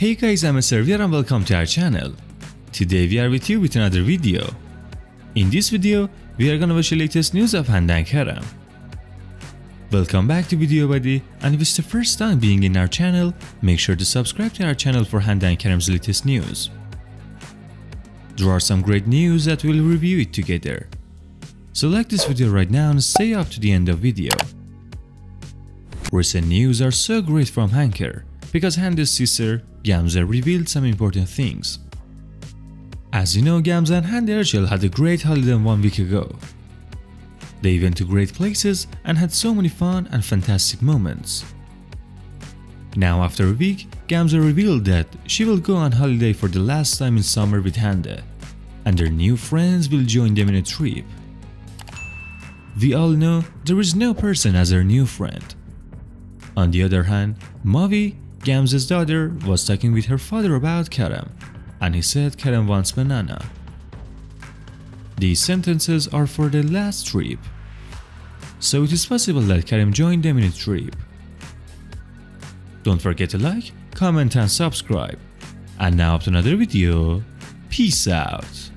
Hey guys, I'm Mr. VR and welcome to our channel. Today we are with you with another video. In this video, we are gonna watch the latest news of Hande and Kerem. Welcome back to Video Buddy and if it's the first time being in our channel, make sure to subscribe to our channel for Hande and Kerem's latest news. There are some great news that we'll review it together. So like this video right now and stay up to the end of video. Recent news are so great from Hanker because Hande's sister Gamze revealed some important things. As you know, Gamze and Hande Erçel had a great holiday one week ago. They went to great places and had so many fun and fantastic moments. Now after a week, Gamze revealed that she will go on holiday for the last time in summer with Hande, and their new friends will join them in a trip. We all know there is no person as her new friend. On the other hand, Mavi, Gamze's daughter, was talking with her father about Kerem, and he said Kerem wants banana. These sentences are for the last trip, so it is possible that Kerem joined them in a trip. Don't forget to like, comment and subscribe. And now up to another video. Peace out.